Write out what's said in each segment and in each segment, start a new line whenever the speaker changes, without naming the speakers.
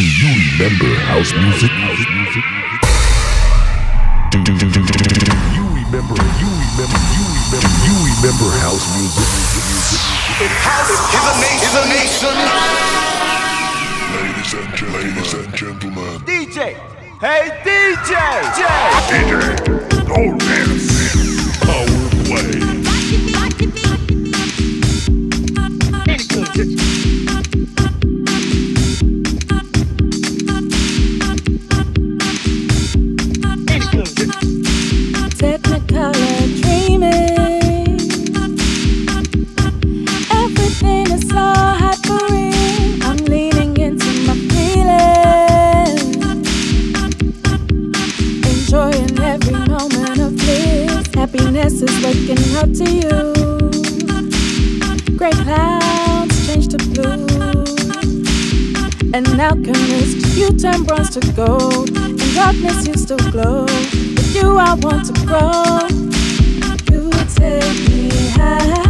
Do you remember house music? House music? Do, do, do, do, do, do, do you remember? You remember? You remember? You remember house music?
House is a nation. Is a nation.
Ladies and gentlemen, ladies and gentlemen,
DJ! Hey DJ!
DJ, don't dance. Power play.
Is waking up to you. Gray clouds change to blue. An alchemist, you turn bronze to gold. In darkness, you still glow. With you, I want to grow. You take me high.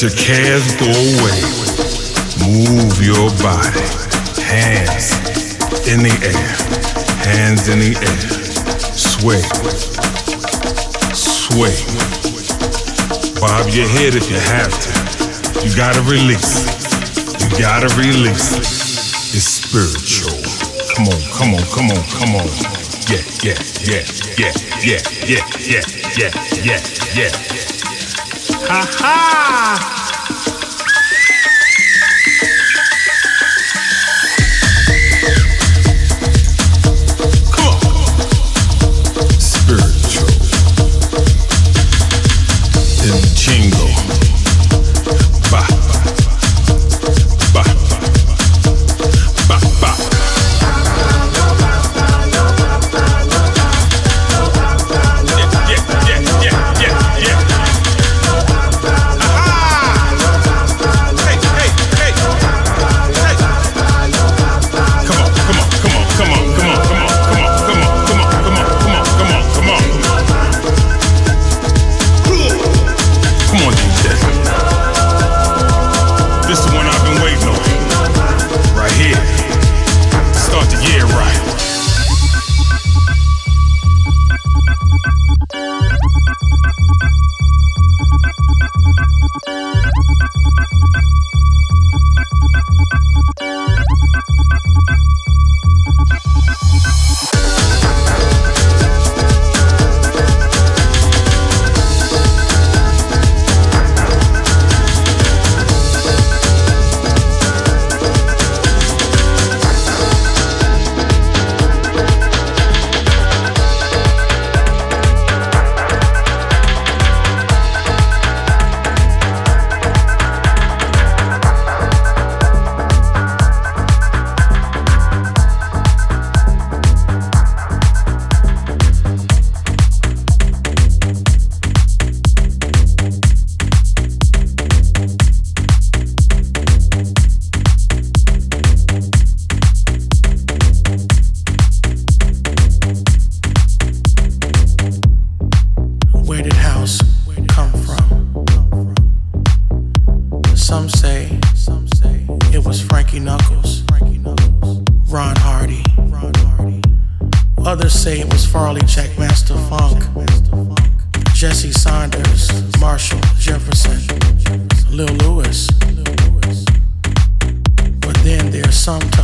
Your cares go away. Move your body. Hands in the air. Hands in the air. Sway. Sway. Bob your head if you have to. You gotta release. You gotta release. It's spiritual. Come on, come on, come on, come on. Yeah, yeah, yeah, yeah, yeah, yeah, yeah, yeah, yeah, yeah. Ha ha!
King. Some say, some say it was
Frankie Knuckles, Ron Hardy. Others say it was Farley Jackmaster Funk, Jesse Saunders, Marshall Jefferson, Lil Louis. But then there's some to